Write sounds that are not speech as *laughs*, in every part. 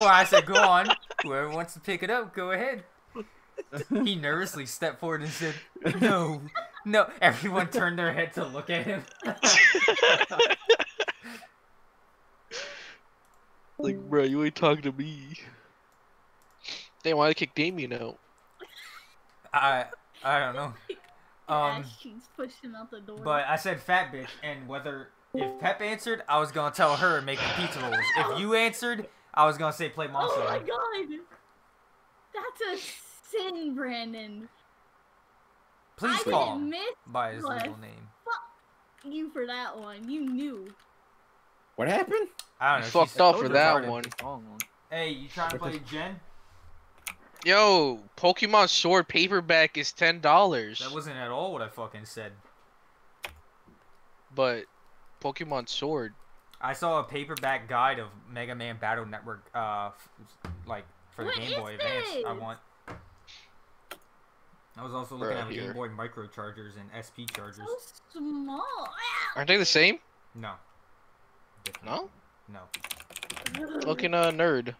Well, I said, go on. Whoever wants to pick it up, go ahead. He nervously stepped forward and said, no, no. Everyone turned their head to look at him. *laughs* like, bro, you ain't talking to me. They why to kick Damien out? I, I don't know. *laughs* Um, Ash cheeks out the door. But I said fat bitch, and whether if Pep answered, I was gonna tell her make the pizza rolls. If you answered, I was gonna say play oh Monster. oh my god, that's a sin, Brandon. Please I call didn't him miss by his What? legal name. Fuck you for that one. You knew. What happened? I don't know. You fucked said- up for that one. One. Hey, you trying to play Gen? Yo, Pokemon Sword paperback is ten dollars. That wasn't at all what I fucking said. But Pokemon Sword. I saw a paperback guide of Mega Man Battle Network, uh, f- like for the What Game Boy Advance. I want. I was also looking Right at here. Game Boy micro chargers and SP chargers. So small. Aren't they the same? No. Different. No. No. Looking a nerd.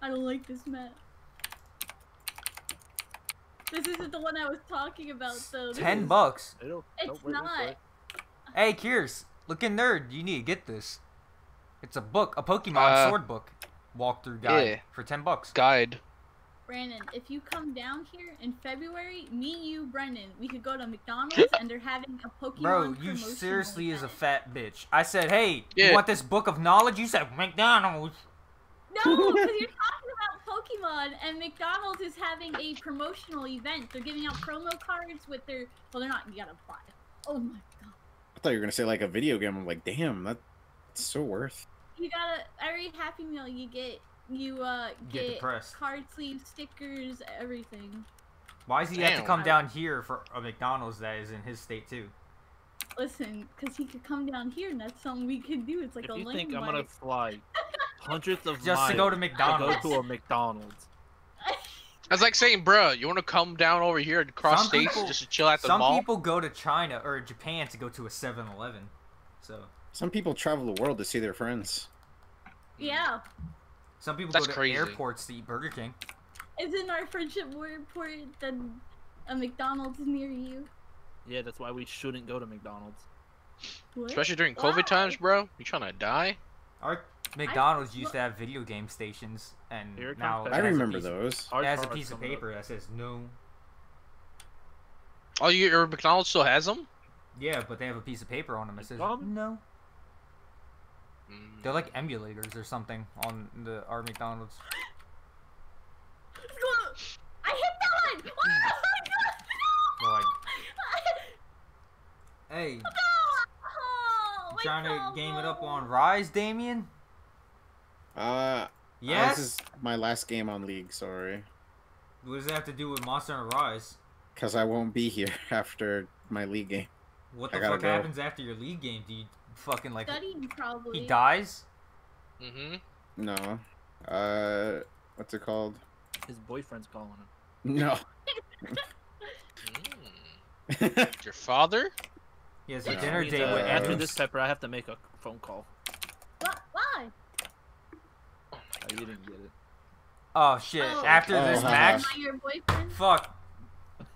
I don't like this map. This isn't the one I was talking about, though. This Ten is- bucks. They don't- It's don't wait this not. way. Hey, Kiers, looking nerd, you need to get this. It's a book, a Pokemon Uh, sword book, walkthrough guide yeah. for ten bucks. Guide. Brandon, if you come down here in February, me, you, Brendan, we could go to McDonald's *laughs* and they're having a Pokemon Bro, you promotional seriously is a fat bitch. I said, hey, Yeah. you want this book of knowledge? You said McDonald's. No, because you're *laughs* talking about Pokemon, and McDonald's is having a promotional event. They're giving out promo cards with their. Well, they're not. You gotta buy. Oh my god. I thought you were gonna say like a video game. I'm like, damn, that's so worth. You gotta every Happy Meal you get. You uh Get get, depressed. card sleeves, stickers, everything. Why does he have to come down here for a McDonald's that is in his state too? Listen, because he could come down here, and that's something we could do. It's like If a you lane think I'm gonna fly *laughs* hundreds of Just to go to to McDonald's. go to a McDonald's, That's like saying, bruh, you want to come down over here and cross Some states people- just to chill at the Some mall? people go to China or Japan to go to a 7-Eleven. So Some people travel the world to see their friends. yeah, some people That's go to crazy. airports to eat Burger King. isn't our friendship more important than a McDonald's near you? yeah, that's why we shouldn't go to McDonald's. What? Especially during Why? COVID times, bro. You trying to die? Our McDonald's used to have video game stations, and Here now comes it. I remember piece- those. Hard It has a piece of paper that says no. Oh, you, your McDonald's still has them? Yeah, but they have a piece of paper on them that says McDonald's? no. Mm. They're like emulators or something on the our McDonald's. I hit that one! Oh They're like, my god! hey, Oh, trying to game it up on Rise, Damien? Uh, Yes. This is my last game on League. Sorry, What does that have to do with Monster Hunter Rise? because I won't be here *laughs* after my League game. What the fuck go. happens after your league game? Do you fucking like Studying probably. he dies? Mm-hmm. No. Uh, what's it called? His boyfriend's calling him. No. *laughs* Mm. Your father? He has a Yeah. dinner date uh, after this pepper, I have to make a phone call. What? Why? Oh, you didn't get it. Oh shit! Oh. After Oh, this haha. match, Am your boyfriend? fuck.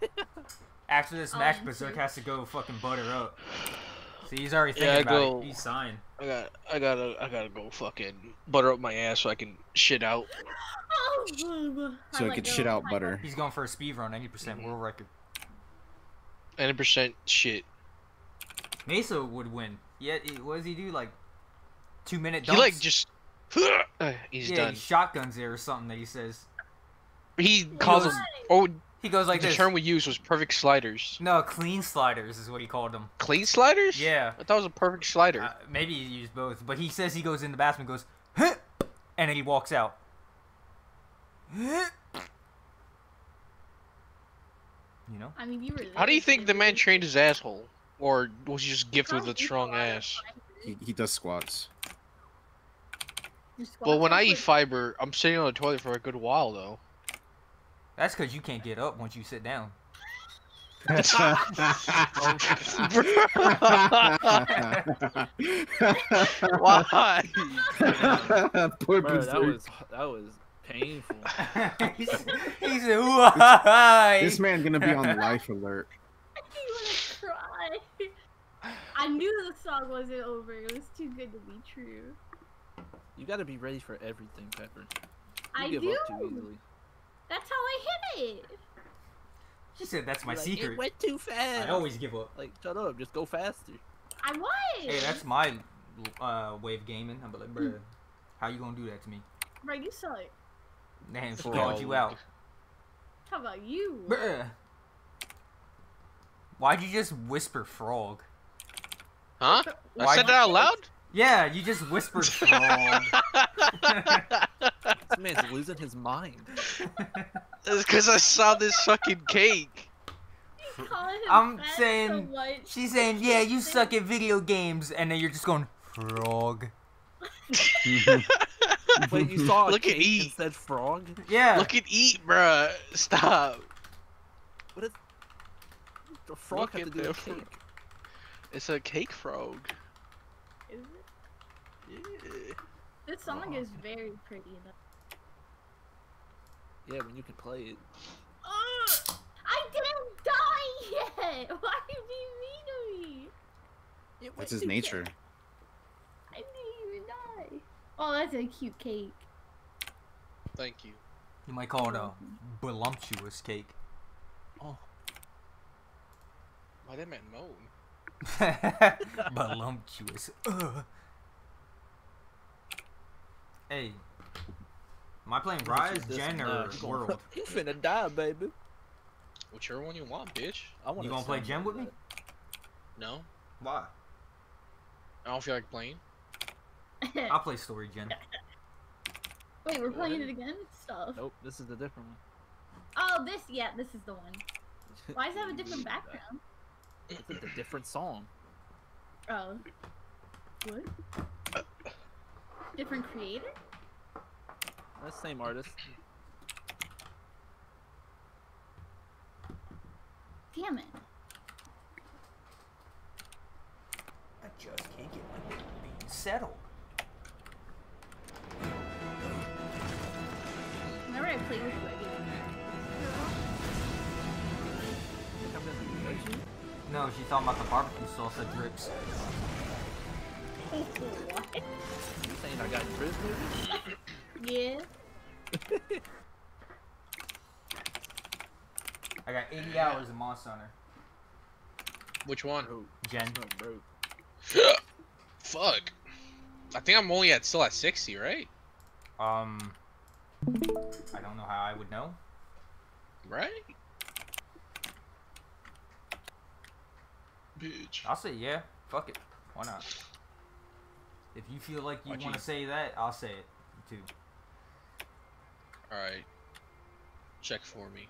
*laughs* After this Oh, match, Berserk has to go fucking butter up. See, he's already Yeah, thinking about go- it. He's signed. I got, I gotta, I gotta go fucking butter up my ass so I can shit out. *laughs* Oh, I So it let could go shit out butter. He's going for a speed run, 90% world record. Ninety percent shit. Mesa would win. Yeah, what does he do? Like two minute dunks. He like just, *sighs* he's yeah, done. he shotguns there or something that he says. He calls goes- them. Oh, He goes like this the this. term we used was perfect sliders. No, clean sliders is what he called them. Clean sliders? Yeah. I thought it was a perfect slider. Uh, maybe he used both, but he says he goes in the bathroom and goes, huh, and then he walks out. Huh. You know? I mean, you were. How do you think the man trained his asshole? Or was he just gifted with a strong a lot of ass? He, he does squats. Your Well, when I eat fiber, I'm sitting on the toilet for a good while though. That's because you can't get up once you sit down. *laughs* Why? Poor Bro, that was that was painful. *laughs* he's, he's a why? This man's gonna be on life alert. *laughs* I wanna cry. I knew the song wasn't over. It was too good to be true. You got to be ready for everything, Pepper. You I give do. up too easily. That's how I hit it. She said that's my like, secret. It went too fast. I always give up. like shut up. Just go faster. I was. Hey, that's my uh, way of gaming. I'm like, bruh, how you gonna do that to me? Right, you saw it. Man, Frog. called you out. How about you? Bruh. Why'd you just whisper frog? Huh? I said that out loud? Yeah, you just whispered *laughs* frog. This man's losing his mind. It's because I saw this fucking cake. Calling him I'm saying- so much. She's saying, yeah, you suck at video games, and then you're just going, frog. *laughs* Wait, you saw a Look at cake E. and said frog? Yeah. Look at eat, bruh. Stop. What is the frog Look have to do the with fro- cake? It's a cake frog. Is it? Yeah. This song Oh. is very pretty though. Yeah, when you can play it. Ugh! I didn't die yet. *laughs* Why are you being mean to me? That's his nature. I didn't even die. Oh, that's a cute cake. Thank you. You might call it a mm-hmm. voluptuous cake. Oh. Why that man moan? *laughs* *laughs* voluptuous. Ugh. Hey. Am I playing Rise, This Gen, and or gonna- World? *laughs* You finna die, baby. Whichever one you want, bitch. I wanna You gonna play sound Gen with me? No. Why? I don't feel like playing. *laughs* I'll play Story Gen. Wait, we're playing it again? Stuff. Nope, this is the different one. Oh, this, yeah, this is the one. *laughs* Why does it have a different background? It's is a different song. Oh. What? Different creator? That's the same artist. Damn it. I just can't get my being settled. Whenever I play with you, I get Think I'm gonna be with you? No, she's talking about the barbecue sauce that drips. What? You saying I got prisoners? Yeah. *laughs* I got 80 hours of Monster Hunter. Which one? Bro, Gen. no, bro. *gasps* Fuck. I think I'm only at still at 60, right? Um, I don't know how I would know. Right? Bitch. I'll say yeah. Fuck it. Why not? If you feel like you want to say that, I'll say it too. Alright. Check for me.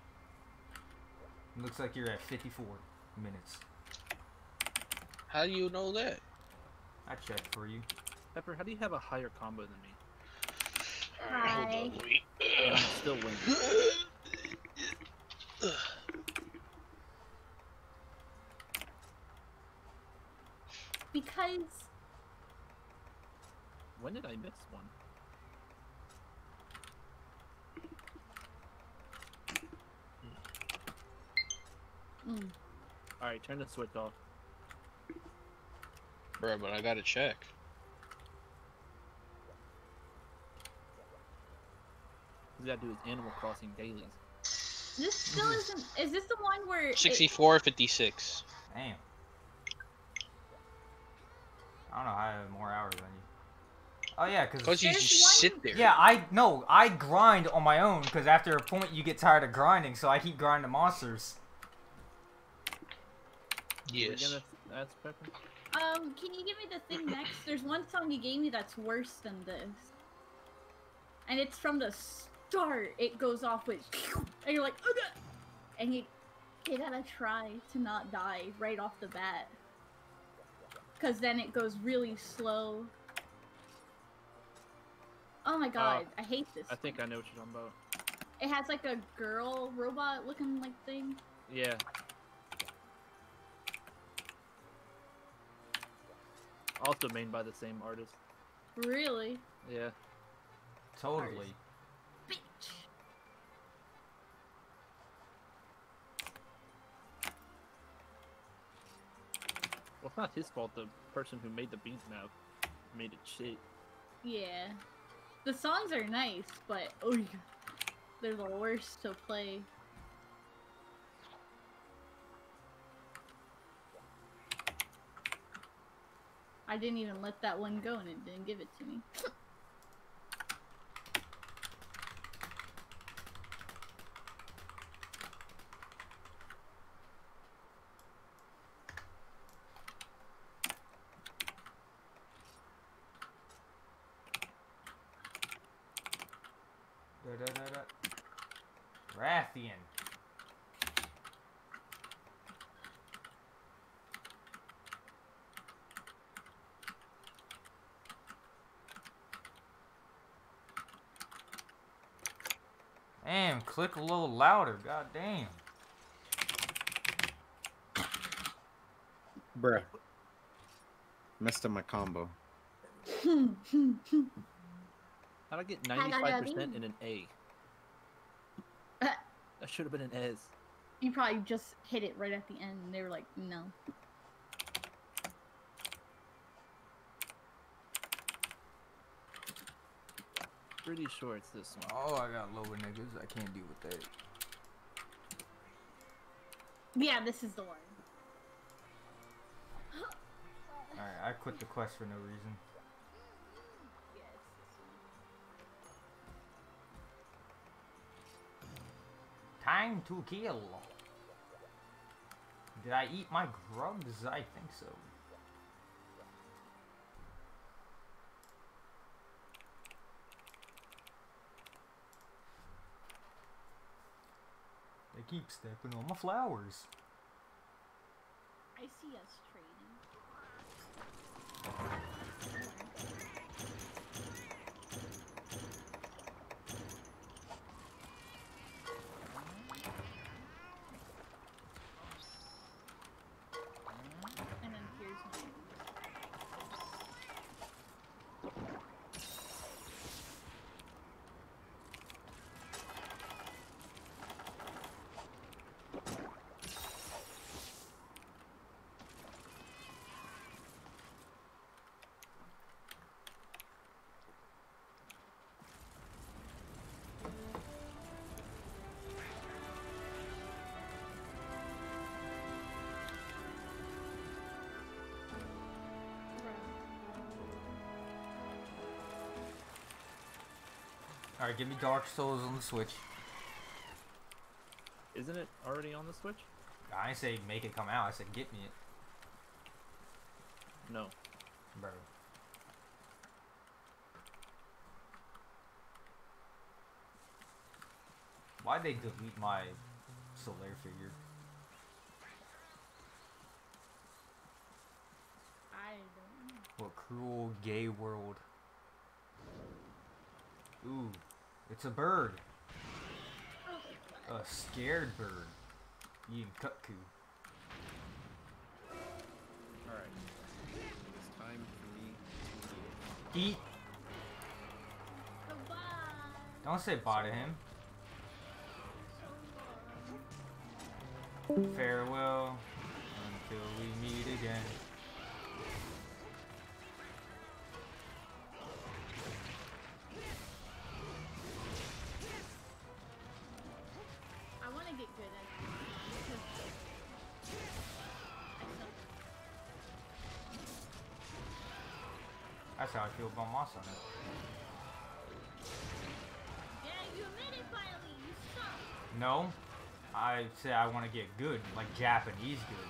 Looks like you're at 54 minutes. How do you know that? I checked for you. Pepper, how do you have a higher combo than me? Alright, hold Hi. on. Wait. I'm still winning. Because When did I miss one? mm, Alright, turn the switch off. Bro, but I gotta check. You gotta do is Animal Crossing dailies. this still isn't. Is this the one where? it- 64, 56. Damn. I don't know. I have more hours than you. Oh yeah, Because cause you just one- sit there. yeah, I no, I grind on my own. Cause after a point, you get tired of grinding, so I keep grinding monsters. Yes. We're Pepper? Um, can you give me the thing next? There's one song you gave me that's worse than this. And it's from the start. It goes off with, and you're like, "Ugh," and you, you gotta try to not die right off the bat. Cause then it goes really slow. Oh my oh, god, uh, I hate this. I think I know what you're talking about. It has like a girl robot looking like thing. Yeah. Also made by the same artist. Really? Yeah. Totally. Bitch. Well, it's not his fault. The person who made the beatmap made it shit. Yeah. The songs are nice, but oh, they're the worst to play. I didn't even let that one go and it didn't give it to me. *laughs* Damn, click a little louder. God damn. Bruh. Messed up my combo. *laughs* How'd I get 95% in an A? Uh. That should have been an S. you probably just hit it right at the end and they were like, no. Pretty sure it's this one. Oh, I got lower niggas. I can't deal with that. Yeah, this is the one. Alright, I quit the quest for no reason. Yeah, it's this one. Time to kill. Did I eat my grubs? I think so. Keep stepping on my flowers. I see us trading. Alright, give me Dark Souls on the Switch. Isn't it already on the Switch? I didn't say make it come out, I said get me it. No. Bro. Why'd they delete my Solaire figure? I don't know. What cruel gay world. Ooh, it's a bird. A scared bird. Eating cuckoo. Alright. It's time for me Eat. Goodbye. Don't say bye to him. Farewell until we meet again. Good at it. That's how I feel about my son. Yeah, you admit it finally. You suck. No, I say I want to get good, like Japanese good.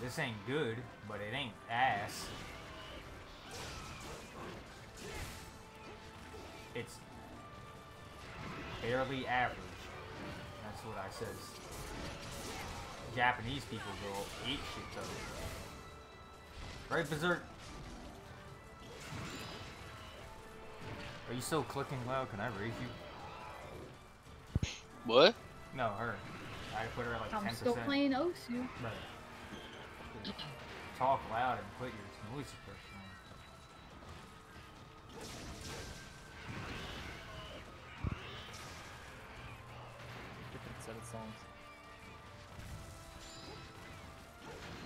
This ain't good, but it ain't ass. It's barely average. That's what I says. Japanese people go eat shit ton. Right, Berserk? Are you still clicking loud? Can I raise you? What? No, her. I put her at like I'm 10%. still playing Osu. Right. talk loud and put your noise suppression songs.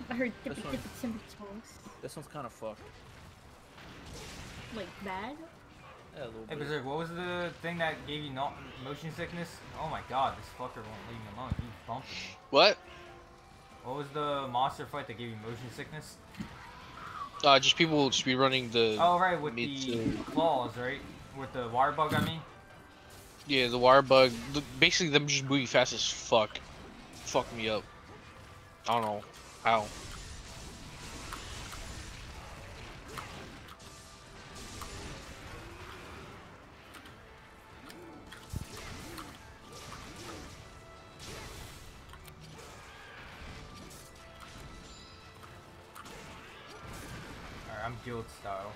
I heard This dippy dippy timber toes. This one's kind of fucked. Like bad? Yeah, a little Hey, bit. Berserk, what was the thing that gave you no- motion sickness? Oh my god, this fucker won't leave me alone. He's bumping me. What? What was the monster fight that gave you motion sickness? Uh, just people speed running the. Oh, right, with Me the too. claws, right? With the wire bug, I mean? Yeah, the wire bug. Basically, them just moving fast as fuck. Fuck me up. I don't know how. I'm guild style.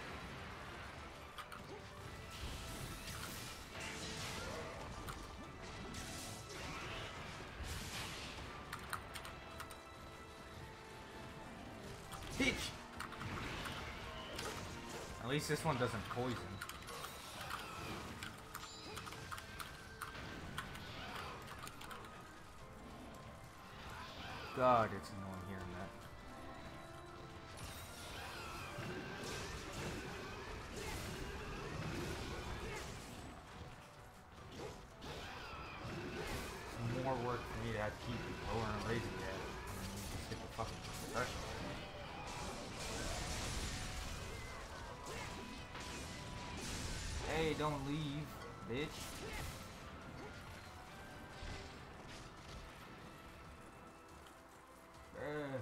Bitch! At least this one doesn't poison. God, it's annoying don't leave, bitch. Uh,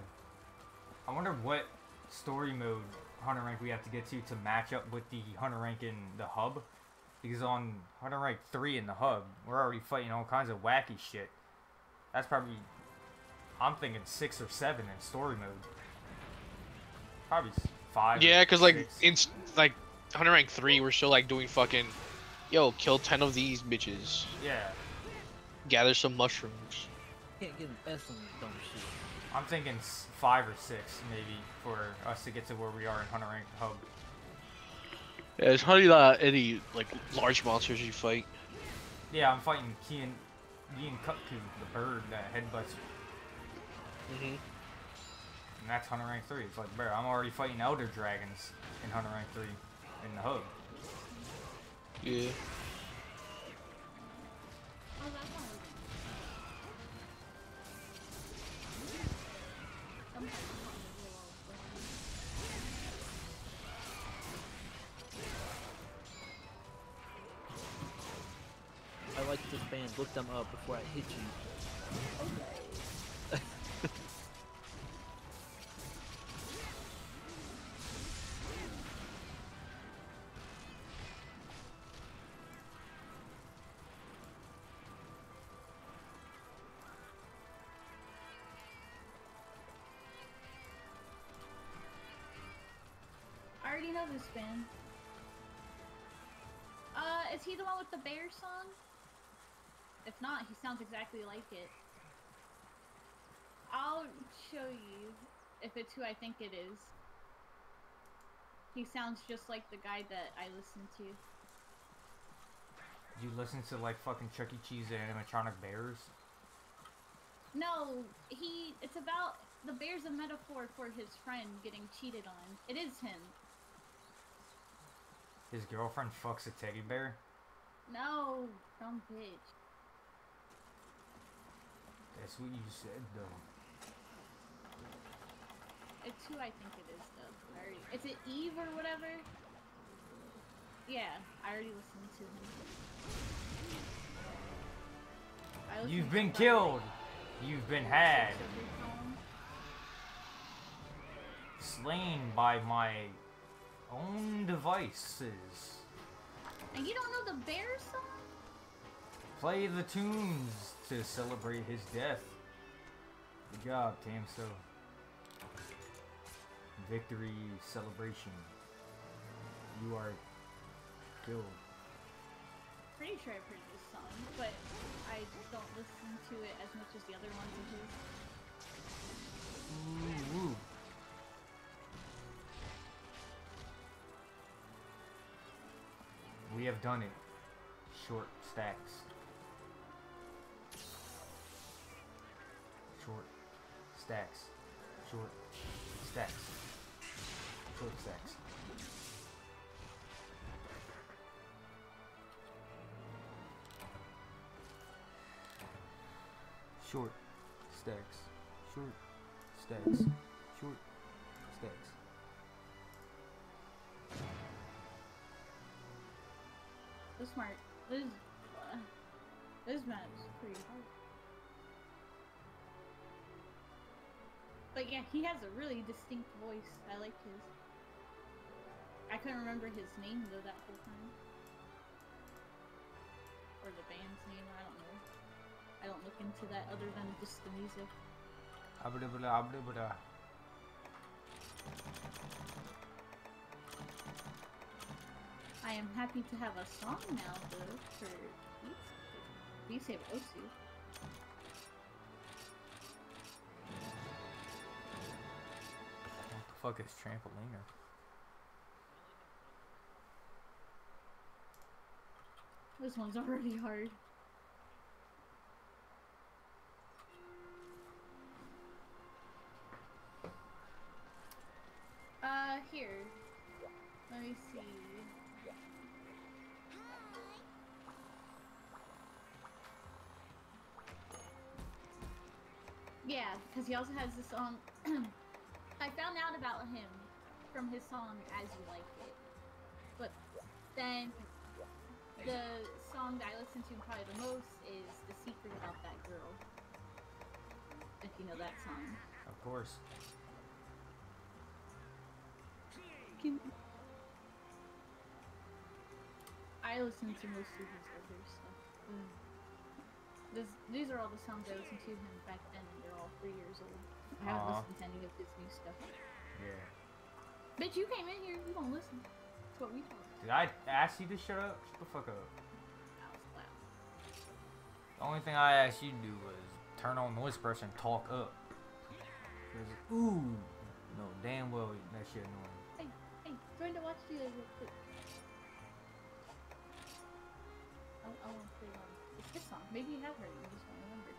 I wonder what story mode Hunter rank we have to get to to match up with the Hunter rank in the hub. Because on Hunter rank 3 in the hub, we're already fighting all kinds of wacky shit. That's probably, I'm thinking 6 or 7 in story mode. Probably 5. Yeah, cause like six. in like Hunter rank three, we're still like doing fucking. Yo, kill ten of these bitches. Yeah, Gather some mushrooms. Can't get an S on this dumb shit. I'm thinking 5 or 6 maybe for us to get to where we are in Hunter rank hub. Yeah, there's hardly not any like large monsters you fight. Yeah, I'm fighting Kian, Yian Kut-Ku, the bird that headbutts Mm-hmm. And that's Hunter Rank 3. It's like, bro, I'm already fighting Elder Dragons in Hunter Rank 3 in the hub. Yeah. Oh, that's not really- Sometimes it's not really well done. I like this band. Look them up before I hit you. I already know this band. Uh, is he the one with the bear song? If not, he sounds exactly like it. I'll show you if it's who I think it is. He sounds just like the guy that I listen to. You listen to like fucking Chuck E. Cheese animatronic bears? No, he. It's about the bear's a metaphor for his friend getting cheated on. It is him. His girlfriend fucks a teddy bear? No, dumb bitch. That's what you said though. It's who I think it is, though. Already, is it Eve or whatever? Yeah, I already listened to him. You've been like- killed! You've been had! Slain by my own devices. And you don't know the bear song? Play the tunes to celebrate his death. Good job, Tamso. Victory celebration. You are killed. Pretty sure I've heard this song, but I just don't listen to it as much as the other ones of his. Ooh, ooh. We have done it. Short stacks. Short stacks. Short stacks. Short stacks. Short stacks. Short stacks. Short stacks. Smart. This uh, this map's pretty hard. But yeah, he has a really distinct voice. I like his. I couldn't remember his name though that whole time. Or the band's name, I don't know. I don't look into that other than just the music. Abra-bra, abra-bra. I am happy to have a song now though for Beat Saber Osu. What the fuck is trampoliner? This one's already hard. Yeah, because he also has this song. *clears throat* I found out about him from his song As You Like It. But then the song that I listen to probably the most is The Secret About That Girl. If you know that song. Of course. Can... I listen to most of his other stuff. Mm. This, these are all the songs I listened to him back then, and they're all three years old. I haven't Aw. listened to any of his new stuff. Yeah. Bitch, you came in here, you don't listen. That's what we about. Did I ask you to shut up? Shut the fuck up. That was loud. The only thing I asked you to do was turn on noise suppression and talk up. 'Cause, ooh, no, damn well that shit annoying. Hey, hey, join the watch video real quick. Want to play one. It's this song. Maybe you have heard it, you just don't remember.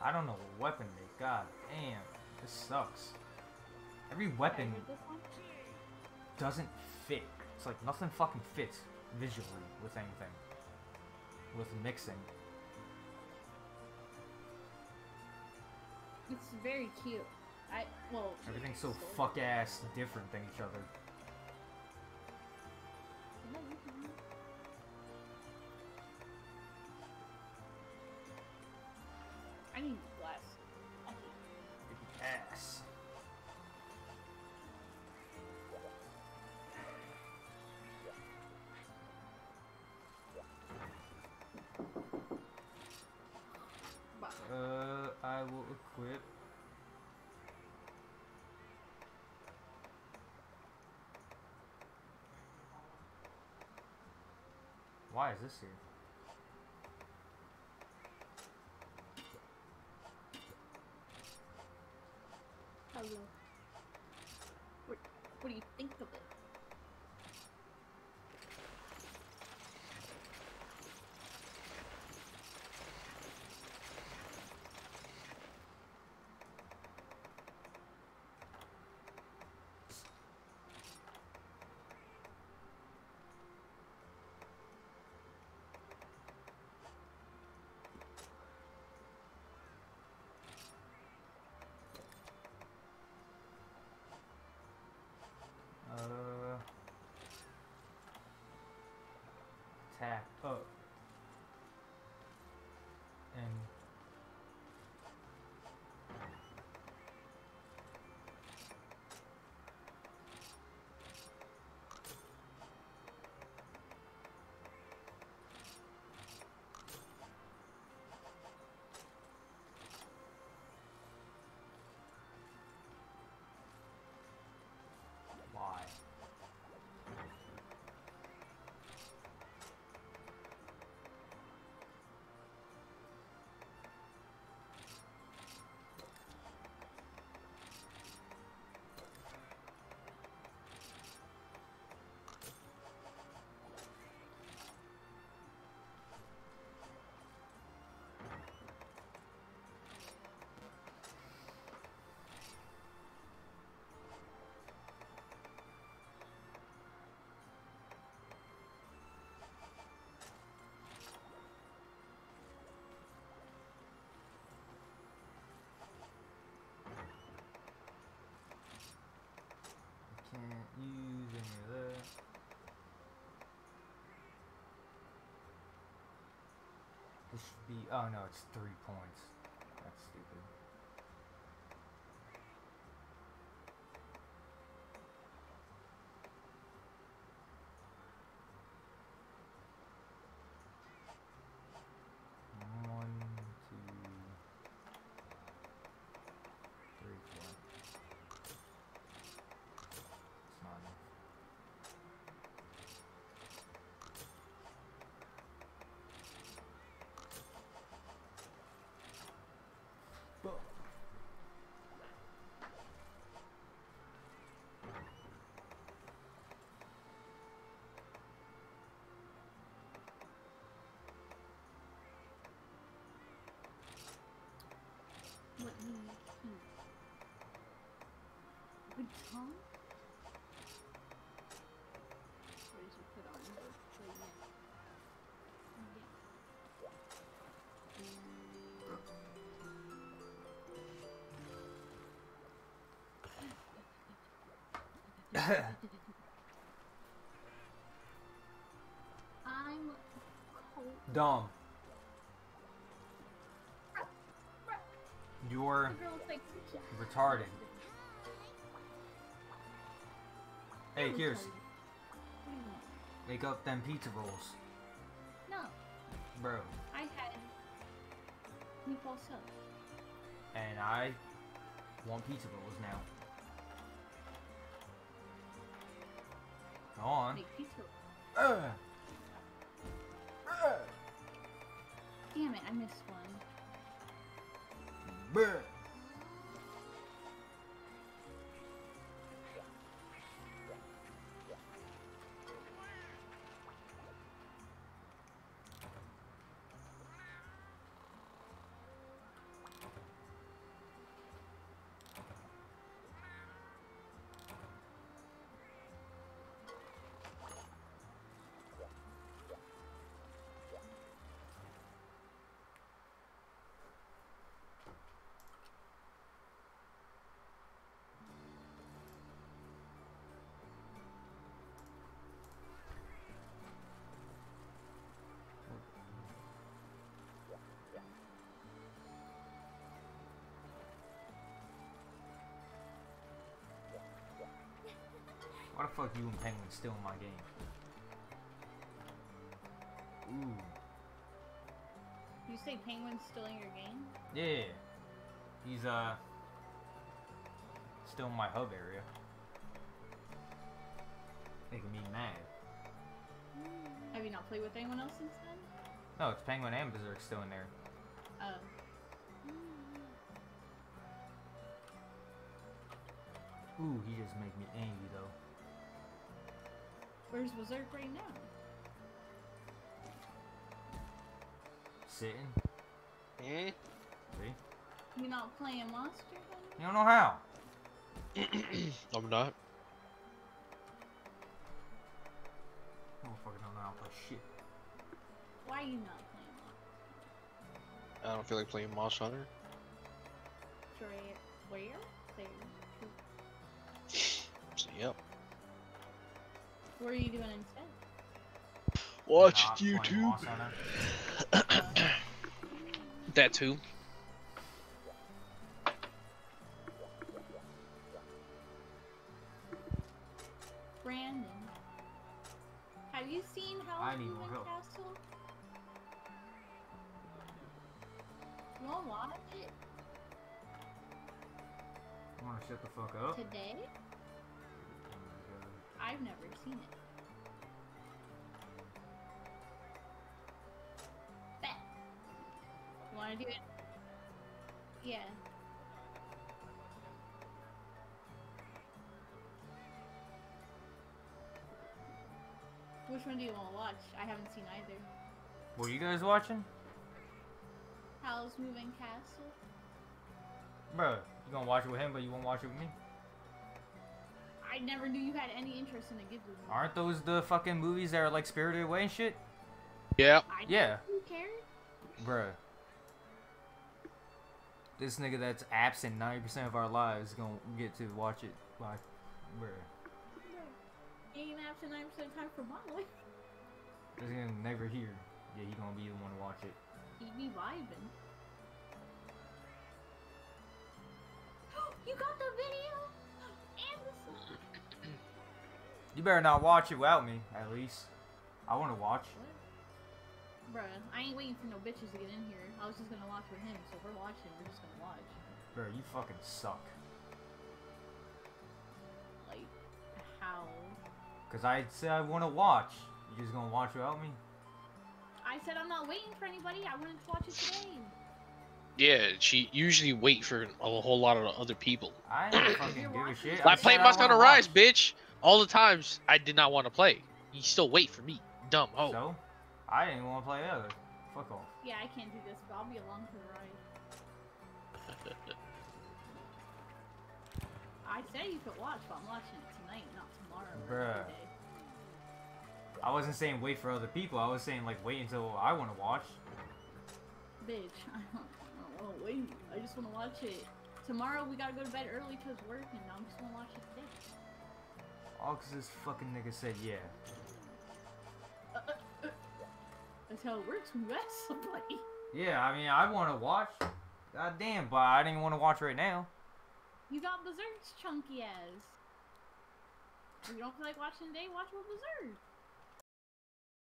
I don't know what weapon they got. Damn, this sucks. Every weapon heard this one? doesn't fit. It's like nothing fucking fits visually with anything. With mixing. It's very cute. I well. Everything's so fuck ass different than each other. I need glass. I hate Ass. Uh, I will equip. Why is this here? Hello. What, what do you think of it? Uh, tap up Can't use any of that. This should be. Oh no, it's three points. That's stupid. I'm cold. Dom. You're retarded. Hey, I'm Kiers, retarded. What do you want? make up them pizza rolls. No, Bro. I had meatball sub. And I want pizza rolls now. Go on. Make pizza. Ugh. Ugh. Damn it, I missed one. Why the fuck you and Penguin still in my game? Ooh. You say Penguin's still in your game? Yeah. He's uh still in my hub area. Making me mad. Have you not played with anyone else since then? No, it's Penguin and Berserk still in there. Oh. Ooh, he just make me angry though. Where's Berserk right now? Sitting. Hmm? See? You not playing Monster Hunter? You don't know how. *clears throat* I'm not. Motherfucker don't know how to play shit. Why are you not playing Monster? I don't feel like playing Monster Hunter. Dre- Where? There. *sighs* So, yep. What are you doing instead? Watch YouTube. *coughs* That too. Do you want to watch? I haven't seen either. What are you guys watching? Howl's Moving Castle? Bro, you gonna watch it with him, but you won't watch it with me? I never knew you had any interest in a Ghibli movie. Aren't those the fucking movies that are like Spirited Away and shit? Yeah. I Yeah. Who cares? Bruh. This nigga that's absent 90% of our lives gonna get to watch it like, bruh. You ain't gonna have tonight percent time for my life. He's gonna never hear. Yeah, he gonna be the one to watch it. He be vibing. *gasps* you got the video and the song. You better not watch it without me, at least. I wanna watch. Bruh, I ain't waiting for no bitches to get in here. I was just gonna watch with him, so if we're watching, we're just gonna watch. Bro, you fucking suck. Like, how? Cause I said I wanna watch. You just gonna watch without me? I said I'm not waiting for anybody. I wanted to watch it today. Yeah, she usually wait for a whole lot of other people. I ain't fucking You're give a shit. I My play must gonna rise, watch. bitch. All the times I did not want to play. You still wait for me, dumb hoe. So, I didn't want to play either. Fuck off. Yeah, I can't do this, but I'll be along for the ride. *laughs* I said you could watch, but I'm watching it tonight, not tomorrow. or Bruh. I wasn't saying wait for other people. I was saying like wait until I want to watch. Bitch, *laughs* I don't, I don't want to wait. I just want to watch it. Tomorrow we gotta go to bed early 'cause work, and I'm just gonna watch it today. All 'cause this fucking nigga said yeah. *laughs* That's how it works when you ask somebody. Yeah, I mean I want to watch. God damn, but I didn't want to watch right now. You got Berserk's chunky ass. If you don't feel like watching today, watch with Berserk.